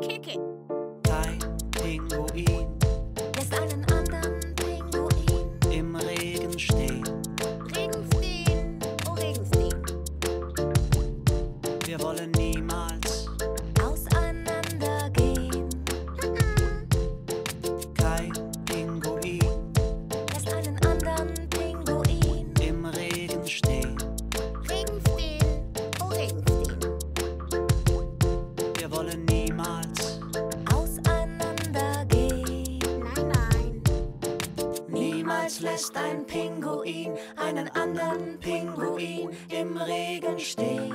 Kick it. Ein Pinguin lässt einen anderen Pinguin im Regen stehen. Regenstein, oh Regenstein. Wir wollen niemals auseinandergehen. Kein Pinguin lässt einen anderen Pinguin im Regen stehen. Regenstein, oh Regenstein. Wir wollen nie Niemals lässt ein Pinguin einen anderen Pinguin im Regen stehen.